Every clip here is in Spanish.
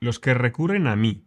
los que recurren a mí.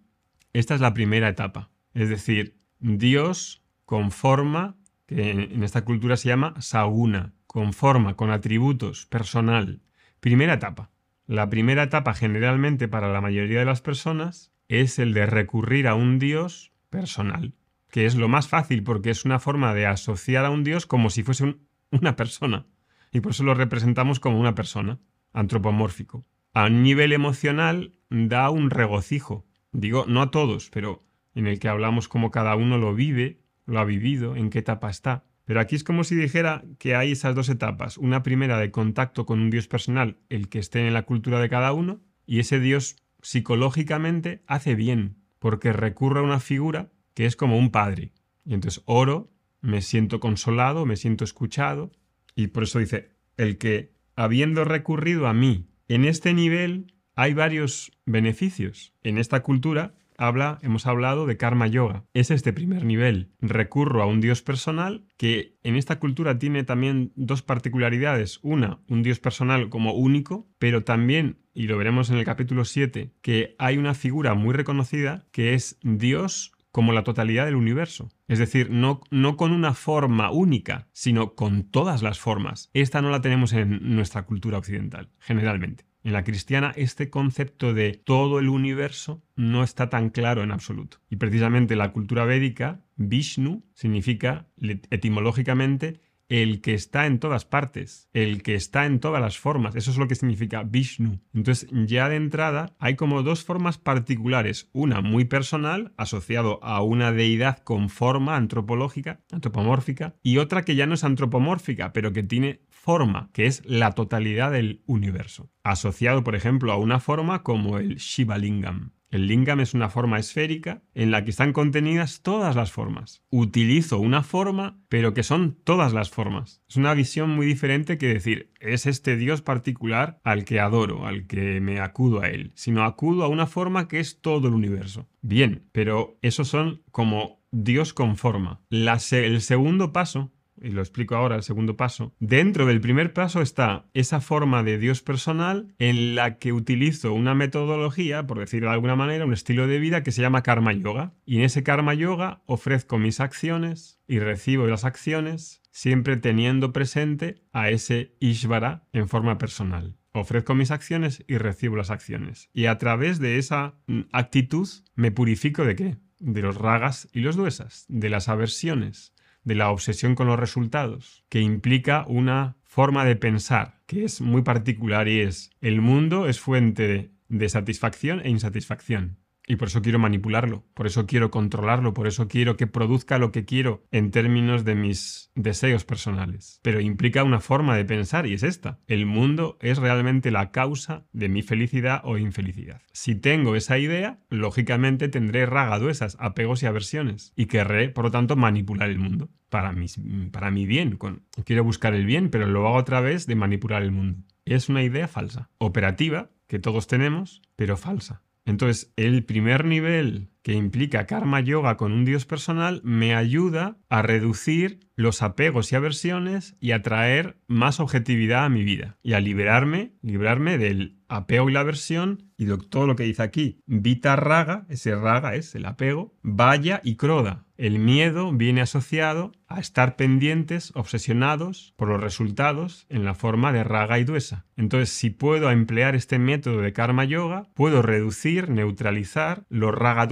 Esta es la primera etapa. Es decir, Dios conforma, que en esta cultura se llama saguna, conforma con atributos, personal. Primera etapa. La primera etapa generalmente para la mayoría de las personas es el de recurrir a un Dios personal, que es lo más fácil porque es una forma de asociar a un Dios como si fuese una persona. Y por eso lo representamos como una persona, antropomórfico. A nivel emocional da un regocijo. Digo, no a todos, pero en el que hablamos como cada uno lo vive, lo ha vivido, en qué etapa está. Pero aquí es como si dijera que hay esas dos etapas. Una primera de contacto con un Dios personal, el que esté en la cultura de cada uno, y ese Dios psicológicamente hace bien, porque recurre a una figura que es como un padre. Y entonces oro, me siento consolado, me siento escuchado, y por eso dice, el que, habiendo recurrido a mí en este nivel, hay varios beneficios. En esta cultura habla, hemos hablado de karma yoga. Es este primer nivel. Recurro a un dios personal que en esta cultura tiene también dos particularidades. Una, un dios personal como único, pero también, y lo veremos en el capítulo 7, que hay una figura muy reconocida que es Dios como la totalidad del universo. Es decir, no, no, con una forma única, sino con todas las formas. Esta no la tenemos en nuestra cultura occidental, generalmente. En la cristiana este concepto de todo el universo no está tan claro en absoluto. Y precisamente la cultura védica, Vishnu significa etimológicamente el que está en todas partes, el que está en todas las formas. Eso es lo que significa Vishnu. Entonces, ya de entrada hay como dos formas particulares. Una muy personal, asociado a una deidad con forma antropológica, antropomórfica, y otra que ya no es antropomórfica, pero que tiene forma, que es la totalidad del universo. Asociado, por ejemplo, a una forma como el Shiva Lingam. El lingam es una forma esférica en la que están contenidas todas las formas. Utilizo una forma, pero que son todas las formas. Es una visión muy diferente que decir, es este Dios particular al que adoro, al que me acudo a él, sino acudo a una forma que es todo el universo. Bien, pero esos son como Dios con forma. el segundo paso y lo explico ahora, el segundo paso. Dentro del primer paso está esa forma de Dios personal en la que utilizo una metodología, por decirlo de alguna manera, un estilo de vida que se llama Karma Yoga. Y en ese Karma Yoga ofrezco mis acciones y recibo las acciones siempre teniendo presente a ese Ishvara en forma personal. Ofrezco mis acciones y recibo las acciones. Y a través de esa mm, actitud me purifico de qué? De los ragas y los duesas, de las aversiones, de la obsesión con los resultados, que implica una forma de pensar que es muy particular y es el mundo es fuente de, satisfacción e insatisfacción y por eso quiero manipularlo, por eso quiero controlarlo, por eso quiero que produzca lo que quiero en términos de mis deseos personales. Pero implica una forma de pensar y es esta. El mundo es realmente la causa de mi felicidad o infelicidad. Si tengo esa idea, lógicamente tendré esas apegos y aversiones y querré, por lo tanto, manipular el mundo para mi, para mi bien. quiero buscar el bien, pero lo hago a través de manipular el mundo. Es una idea falsa, operativa, que todos tenemos, pero falsa. Entonces, el primer nivel que implica karma yoga con un dios personal me ayuda a reducir los apegos y aversiones y a traer más objetividad a mi vida y a liberarme, librarme del apego y la aversión y de todo lo que dice aquí. Vita raga, ese raga es el apego, vaya y croda. El miedo viene asociado a estar pendientes, obsesionados por los resultados en la forma de raga y duesa. Entonces, si puedo emplear este método de karma yoga, puedo reducir, neutralizar los raga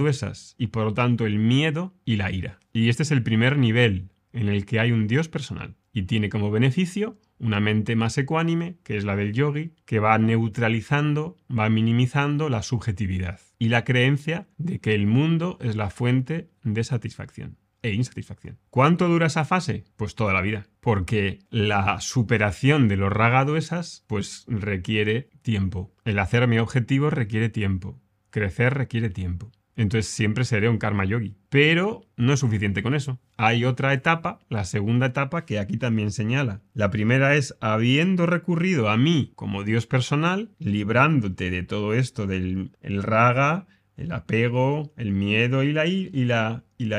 y por lo tanto el miedo y la ira. Y este es el primer nivel en el que hay un Dios personal y tiene como beneficio una mente más ecuánime, que es la del yogi, que va neutralizando, va minimizando la subjetividad y la creencia de que el mundo es la fuente de satisfacción e insatisfacción. ¿Cuánto dura esa fase? Pues toda la vida, porque la superación de los ragaduesas pues requiere tiempo. El hacer mi objetivo requiere tiempo. Crecer requiere tiempo entonces siempre seré un karma yogi. Pero no es suficiente con eso. Hay otra etapa, la segunda etapa, que aquí también señala. La primera es, habiendo recurrido a mí como Dios personal, librándote de todo esto del el raga, el apego, el miedo y la,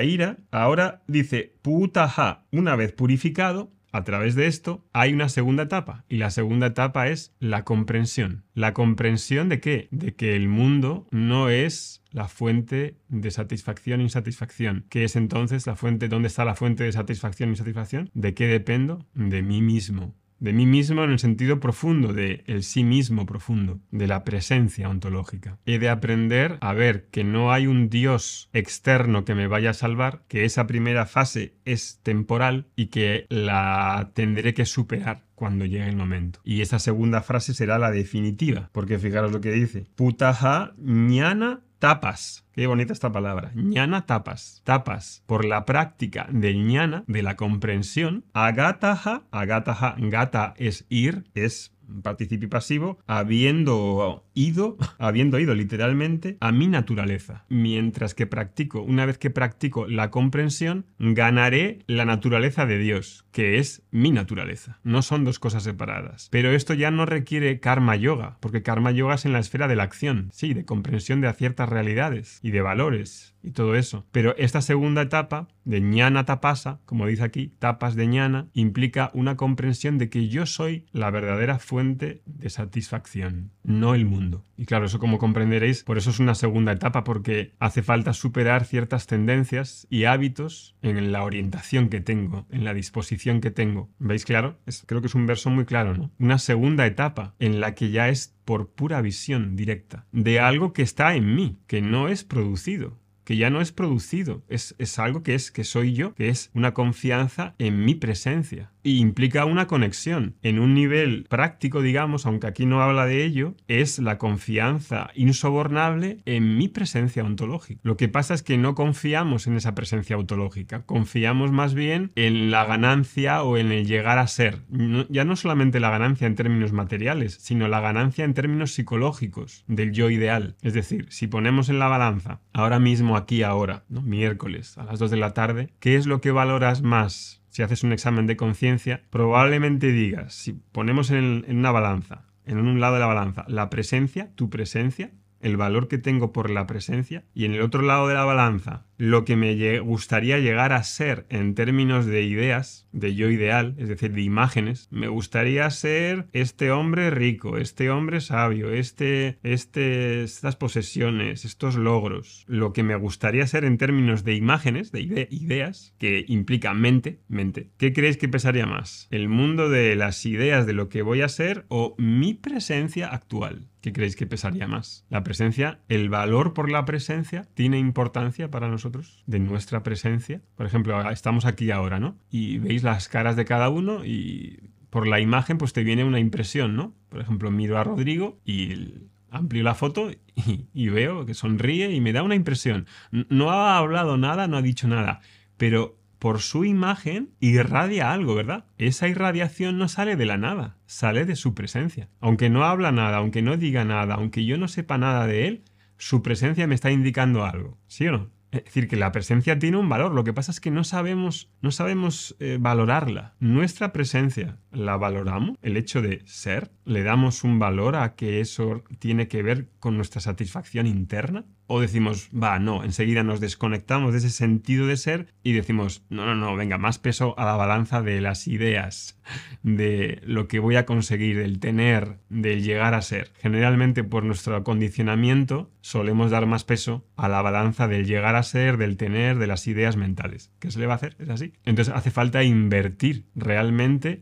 ira, ahora dice, putaha, una vez purificado, a través de esto hay una segunda etapa y la segunda etapa es la comprensión. ¿La comprensión de qué? De que el mundo no es la fuente de satisfacción e insatisfacción. ¿Qué es entonces la fuente? ¿Dónde está la fuente de satisfacción e insatisfacción? ¿De qué dependo? De mí mismo de mí mismo en el sentido profundo, de el sí mismo profundo, de la presencia ontológica. He de aprender a ver que no hay un Dios externo que me vaya a salvar, que esa primera fase es temporal y que la tendré que superar cuando llegue el momento. Y esa segunda frase será la definitiva, porque fijaros lo que dice. Putaja ñana tapas. Qué bonita esta palabra. ñana tapas. Tapas por la práctica del ñana, de la comprensión. Agataja, agataja, gata es ir, es participio pasivo, habiendo ido, habiendo ido literalmente a mi naturaleza. Mientras que practico, una vez que practico la comprensión, ganaré la naturaleza de Dios, que es mi naturaleza. No son dos cosas separadas. Pero esto ya no requiere karma yoga, porque karma yoga es en la esfera de la acción, sí, de comprensión de ciertas realidades y de valores y todo eso. Pero esta segunda etapa de ñana tapasa, como dice aquí, tapas de ñana, implica una comprensión de que yo soy la verdadera fuente de satisfacción, no el mundo. Y claro, eso como comprenderéis, por eso es una segunda etapa, porque hace falta superar ciertas tendencias y hábitos en la orientación que tengo, en la disposición que tengo. ¿Veis claro? creo que es un verso muy claro, ¿no? Una segunda etapa en la que ya es por pura visión directa de algo que está en mí, que no es producido, que ya no es producido, es, es, algo que es que soy yo, que es una confianza en mi presencia. Y implica una conexión. En un nivel práctico, digamos, aunque aquí no habla de ello, es la confianza insobornable en mi presencia ontológica. Lo que pasa es que no confiamos en esa presencia ontológica, confiamos más bien en la ganancia o en el llegar a ser. ya no solamente la ganancia en términos materiales, sino la ganancia en términos psicológicos del yo ideal. Es decir, si ponemos en la balanza ahora mismo aquí ahora, ¿no? miércoles a las 2 de la tarde, ¿qué es lo que valoras más? Si haces un examen de conciencia, probablemente digas, si ponemos en, una balanza, en un lado de la balanza, la presencia, tu presencia, el valor que tengo por la presencia, y en el otro lado de la balanza, lo que me gustaría llegar a ser en términos de ideas, de yo ideal, es decir, de imágenes. Me gustaría ser este hombre rico, este hombre sabio, este, este, estas posesiones, estos logros. Lo que me gustaría ser en términos de imágenes, de ideas, que implica mente, mente. ¿Qué creéis que pesaría más? ¿El mundo de las ideas de lo que voy a ser o mi presencia actual? ¿Qué creéis que pesaría más? La presencia, el valor por la presencia, tiene importancia para nosotros de nuestra presencia. Por ejemplo, estamos aquí ahora, ¿no? Y veis las caras de cada uno y por la imagen pues te viene una impresión, ¿no? Por ejemplo, miro a Rodrigo y amplio la foto y, y veo que sonríe y me da una impresión. No ha hablado nada, no ha dicho nada, pero por su imagen irradia algo, ¿verdad? Esa irradiación no sale de la nada, sale de su presencia. Aunque no habla nada, aunque no diga nada, aunque yo no sepa nada de él, su presencia me está indicando algo, ¿sí o no? Es decir, que la presencia tiene un valor, lo que pasa es que no sabemos, no sabemos eh, valorarla. Nuestra presencia la valoramos, el hecho de ser, le damos un valor a que eso tiene que ver con nuestra satisfacción interna. O decimos, va, no, enseguida nos desconectamos de ese sentido de ser y decimos, no, no, no, venga, más peso a la balanza de las ideas, de lo que voy a conseguir, del tener, del llegar a ser. Generalmente por nuestro acondicionamiento solemos dar más peso a la balanza del llegar a ser, del tener, de las ideas mentales. ¿Qué se le va a hacer? Es así. Entonces hace falta invertir realmente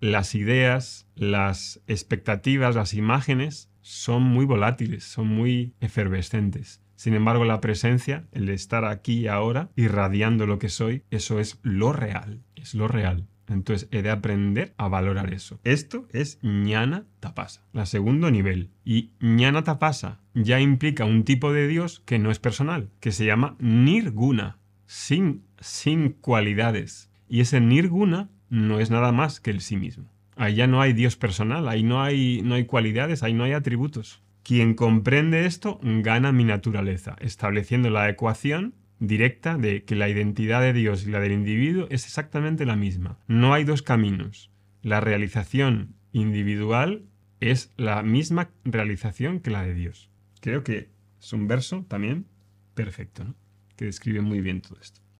las ideas, las expectativas, las imágenes son muy volátiles, son muy efervescentes. Sin embargo, la presencia, el estar aquí y ahora, irradiando lo que soy, eso es lo real, es lo real. Entonces he de aprender a valorar eso. Esto es ñana tapasa, la segundo nivel. Y ñana tapasa ya implica un tipo de Dios que no es personal, que se llama nirguna, sin, sin cualidades. Y ese nirguna no es nada más que el sí mismo. Ahí ya no hay Dios personal, ahí no hay, no hay cualidades, ahí no hay atributos. Quien comprende esto gana mi naturaleza, estableciendo la ecuación directa de que la identidad de Dios y la del individuo es exactamente la misma. No hay dos caminos. La realización individual es la misma realización que la de Dios. Creo que es un verso también perfecto, ¿no? que describe muy bien todo esto.